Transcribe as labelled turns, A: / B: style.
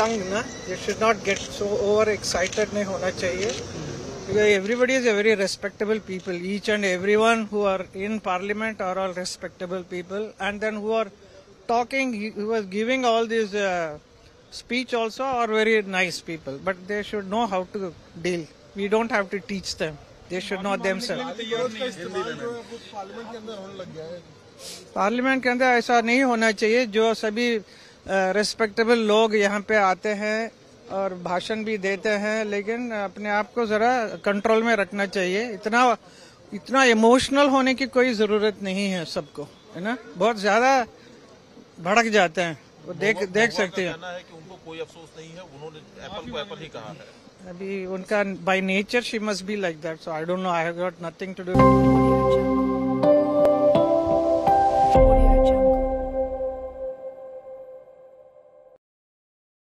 A: टंग ना you should not get so over excited नहीं होना चाहिए। Everybody is a very respectable people each and every one who are in parliament are all respectable people and then who are talking are giving all this speech also are very nice people but they should know how to deal we don't have to teach them they should not them self parliament के अंदर ऐसा नहीं होना चाहिए जो सभी respectable लोग यहाँ पे आते हैं और भाषण भी देते हैं लेकिन अपने आप को जरा कंट्रोल में रखना चाहिए। इतना इतना इमोशनल होने की कोई ज़रूरत नहीं है सबको है ना? बहुत ज़्यादा भड़क जाते हैं। वो देख देख सकते हैं।
B: है कि उनको कोई अफसोस नहीं है उन्होंने एप्पल को एप्पल ही कहा है।
A: अभी उनका by nature she must be like that so I don't know I have got nothing to do